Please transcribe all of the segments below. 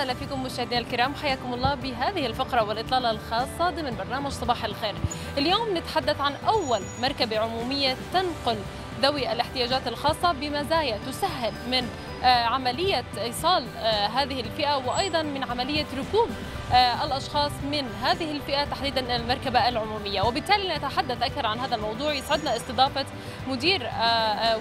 وسهلا فيكم مشاهدينا الكرام. حياكم الله بهذه الفقرة والإطلالة الخاصة ضمن برنامج صباح الخير. اليوم نتحدث عن أول مركبة عمومية تنقل ذوي الاحتياجات الخاصة بمزايا تسهل من آه، عملية إيصال آه، هذه الفئة وأيضا من عملية ركوب آه، الأشخاص من هذه الفئة تحديدا المركبة العمومية. وبالتالي نتحدث أكثر عن هذا الموضوع. يسعدنا استضافة مدير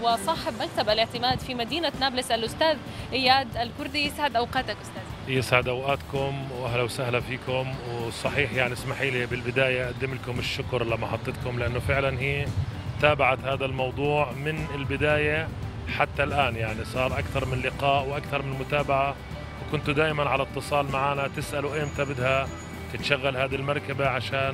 وصاحب مكتب الاعتماد في مدينة نابلس الأستاذ إياد الكردي. يسعد أوقاتك أستاذ. يسعد أوقاتكم وأهلا وسهلا فيكم. وصحيح يعني اسمحي لي بالبداية أقدم لكم الشكر لمحطتكم لأنه فعلا هي تابعت هذا الموضوع من البداية حتى الآن. يعني صار أكثر من لقاء وأكثر من متابعة وكنتوا دائما على اتصال معنا تسألوا إمتى بدها تتشغل هذه المركبة عشان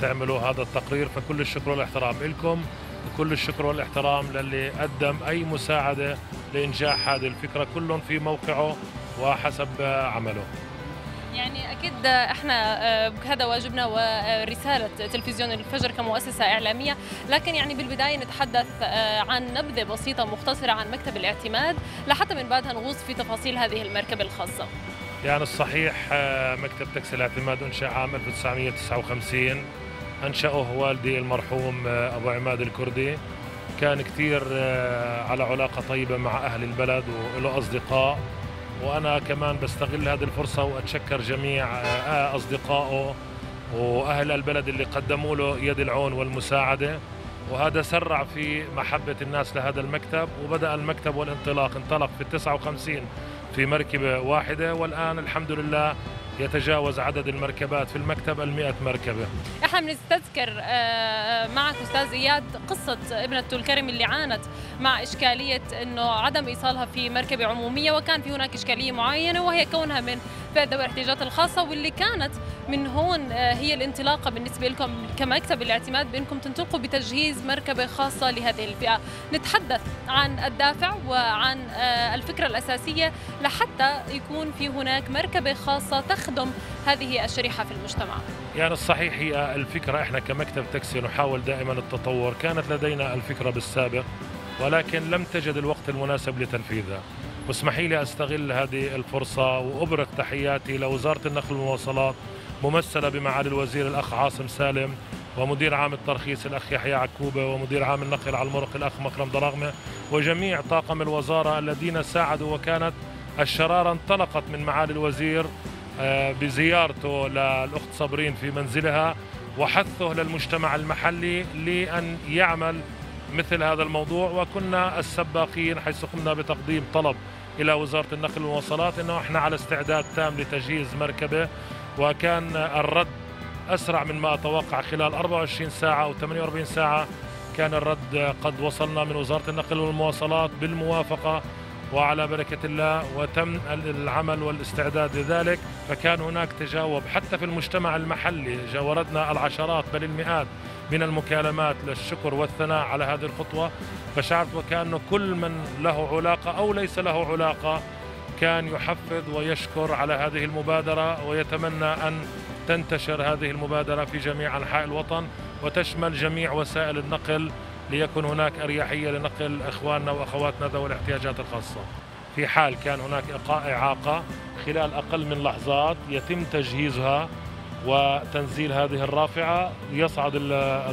تعملوا هذا التقرير. فكل الشكر والإحترام لكم وكل الشكر والإحترام للي قدم أي مساعدة لإنجاح هذه الفكرة. كل في موقعه وحسب عمله. يعني أكيد إحنا آه، هذا واجبنا ورسالة تلفزيون الفجر كمؤسسة إعلامية. لكن يعني بالبداية نتحدث آه، عن نبذة بسيطة مختصرة عن مكتب الاعتماد لحتى من بعدها نغوص في تفاصيل هذه المركبة الخاصة. يعني الصحيح آه، مكتب تاكسي الاعتماد أنشأ عام 1959 أنشأه والدي المرحوم أبو عماد الكردي. كان كثير على علاقة طيبة مع أهل البلد وله أصدقاء. وأنا كمان بستغل هذه الفرصة وأتشكر جميع آه، أصدقائه وأهل البلد اللي قدموا له يد العون والمساعدة. وهذا سرع في محبة الناس لهذا المكتب وبدأ المكتب والانطلاق انطلق في 59 في مركبة واحدة والآن الحمد لله يتجاوز عدد المركبات في المكتب المئة مركبة. إحنا بنستذكر آه، آه، معك أستاذ إياد قصة ابنة الكرم اللي عانت مع إشكالية أنه عدم إيصالها في مركبة عمومية وكان في هناك إشكالية معينة وهي كونها من فئة ذوي الاحتياجات الخاصة واللي كانت من هون آه، هي الانطلاقة بالنسبة لكم كمكتب الاعتماد بأنكم تنطلقوا بتجهيز مركبة خاصة لهذه الفئة. نتحدث عن الدافع وعن الفكرة الأساسية لحتى يكون في هناك مركبة خاصة تخدم هذه الشريحة في المجتمع. يعني الصحيح هي الفكرة إحنا كمكتب تاكسي نحاول دائما التطور. كانت لدينا الفكرة بالسابق ولكن لم تجد الوقت المناسب لتنفيذها. واسمحي لي أستغل هذه الفرصة وأبرك تحياتي لوزارة النقل والمواصلات ممثلة بمعالي الوزير الأخ عاصم سالم ومدير عام الترخيص الأخ يحيى عكوبة ومدير عام النقل على المرق الأخ مكرم ضراغمة وجميع طاقم الوزارة الذين ساعدوا وكانت الشرارة انطلقت من معالي الوزير آه، بزيارته للأخت صابرين في منزلها وحثه للمجتمع المحلي لأن يعمل مثل هذا الموضوع وكنا السباقين حيث قمنا بتقديم طلب إلى وزارة النقل والمواصلات أنه إحنا على استعداد تام لتجهيز مركبة وكان الرد أسرع من ما أتوقع خلال 24 ساعة أو 48 ساعة. كان الرد قد وصلنا من وزارة النقل والمواصلات بالموافقة وعلى بركة الله وتم العمل والاستعداد لذلك. فكان هناك تجاوب حتى في المجتمع المحلي. جاوردنا العشرات بل المئات من المكالمات للشكر والثناء على هذه الخطوة فشعرت وكأنه كل من له علاقة أو ليس له علاقة كان يحفز ويشكر على هذه المبادرة ويتمنى أن تنتشر هذه المبادرة في جميع أنحاء الوطن وتشمل جميع وسائل النقل ليكن هناك أريحية لنقل إخواننا وأخواتنا ذوي الاحتياجات الخاصة. في حال كان هناك إعاقة خلال أقل من لحظات يتم تجهيزها وتنزيل هذه الرافعة يصعد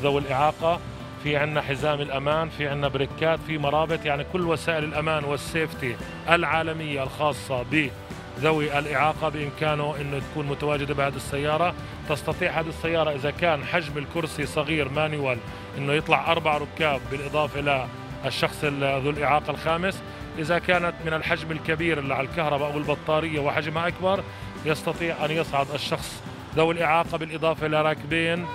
ذوي الإعاقة. في عندنا حزام الأمان في عندنا بريكات في مرابط. يعني كل وسائل الأمان والسيفتي العالمية الخاصة ب ذوي الإعاقة بإمكانه أنه تكون متواجدة بهذه السيارة. تستطيع هذه السيارة إذا كان حجم الكرسي صغير مانيوال أنه يطلع أربع ركاب بالإضافة للشخص ذو الإعاقة الخامس. إذا كانت من الحجم الكبير اللي على الكهرباء أو البطارية وحجمها أكبر يستطيع أن يصعد الشخص ذوي الإعاقة بالإضافة لراكبين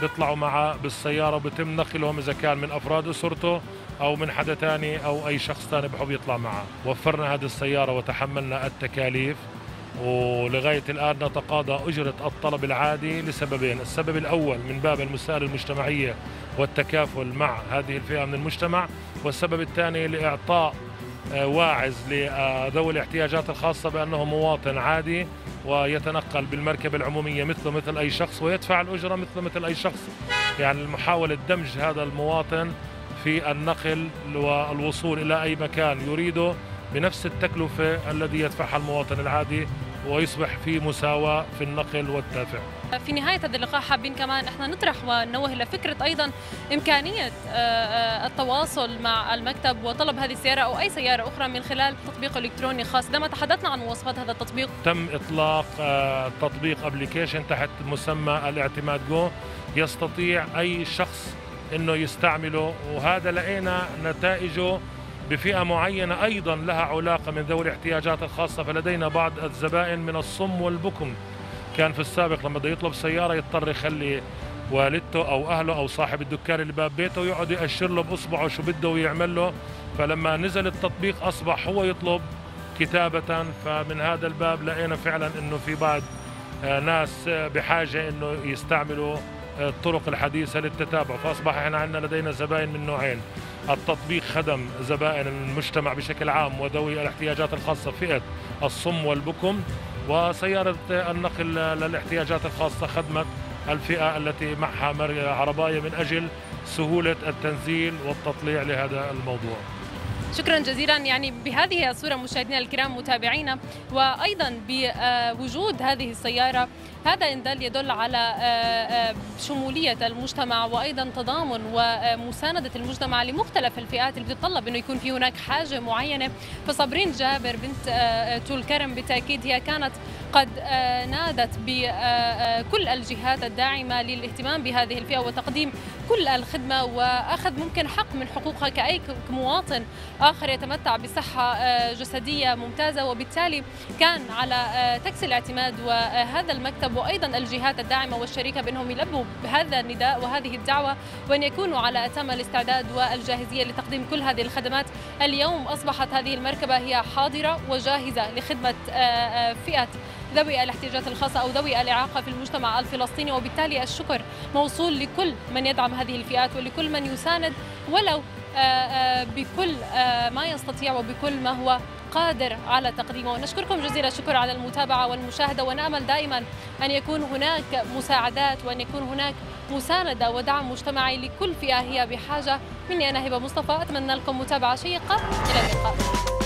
بيطلعوا معه بالسيارة وبتم نقلهم إذا كان من أفراد أسرته أو من حدا تاني أو أي شخص تاني بحب يطلع معه. وفرنا هذه السيارة وتحملنا التكاليف ولغاية الآن نتقاضى أجرة الطلب العادي لسببين. السبب الأول من باب المساءلة المجتمعية والتكافل مع هذه الفئة من المجتمع والسبب الثاني لإعطاء واعز لذوي الاحتياجات الخاصة بأنه مواطن عادي ويتنقل بالمركبة العمومية مثله مثل أي شخص ويدفع الأجرة مثله مثل أي شخص. يعني محاولة دمج هذا المواطن في النقل والوصول إلى أي مكان يريده بنفس التكلفة الذي يدفعها المواطن العادي ويصبح في مساواة في النقل والدافع. في نهاية هذا اللقاء حابين كمان إحنا نطرح وننوه لفكرة أيضا إمكانية آه، آه، التواصل مع المكتب وطلب هذه السيارة أو أي سيارة أخرى من خلال تطبيق إلكتروني خاص. لما تحدثنا عن مواصفات هذا التطبيق. تم إطلاق آه، تطبيق application تحت مسمى الاعتماد جو. يستطيع أي شخص أنه يستعمله. وهذا لقينا نتائجه بفئة معينة أيضا لها علاقة من ذوي الاحتياجات الخاصة فلدينا بعض الزبائن من الصم والبكم. كان في السابق لما بده يطلب سيارة يضطر يخلي والدته أو أهله أو صاحب الدكان اللي باب بيته يقعد يأشر له بإصبعه شو بده ويعمل له. فلما نزل التطبيق أصبح هو يطلب كتابة. فمن هذا الباب لقينا فعلا أنه في بعض آه، ناس بحاجة أنه يستعملوا آه، الطرق الحديثة للتتابع. فأصبح إحنا عندنا لدينا زبائن من نوعين. التطبيق خدم زبائن المجتمع بشكل عام وذوي الاحتياجات الخاصة فئة الصم والبكم وسيارة النقل للاحتياجات الخاصة خدمت الفئة التي معها عرباية من أجل سهولة التنزيل والتطليع لهذا الموضوع. شكرا جزيلا. يعني بهذه الصورة مشاهدينا الكرام متابعينا وأيضا بوجود هذه السيارة هذا إن دل يدل على آه، آه، شمولية المجتمع وأيضا تضامن ومساندة المجتمع لمختلف الفئات اللي بتتطلب أنه يكون في هناك حاجة معينة. فصابرين جابر بنت آه، تول كرم بالتأكيد هي كانت قد نادت بكل الجهات الداعمة للاهتمام بهذه الفئة وتقديم كل الخدمة وأخذ ممكن حق من حقوقها كأي مواطن آخر يتمتع بصحة جسدية ممتازة. وبالتالي كان على تاكسي الاعتماد. وهذا المكتب وأيضا الجهات الداعمة والشريكة بأنهم يلبوا بهذا النداء وهذه الدعوة وأن يكونوا على أتم الاستعداد والجاهزية لتقديم كل هذه الخدمات. اليوم أصبحت هذه المركبة هي حاضرة وجاهزة لخدمة آه، آه، فئة ذوي الاحتياجات الخاصة أو ذوي الإعاقة في المجتمع الفلسطيني. وبالتالي الشكر موصول لكل من يدعم هذه الفئات ولكل من يساند ولو آه، بكل ما يستطيع وبكل ما هو قادر على تقديمه. نشكركم جزيل الشكر على المتابعة والمشاهدة ونأمل دائما أن يكون هناك مساعدات وأن يكون هناك مساندة ودعم مجتمعي لكل فئة هي بحاجة. مني أنا هبة مصطفى أتمنى لكم متابعة شيقة. إلى اللقاء.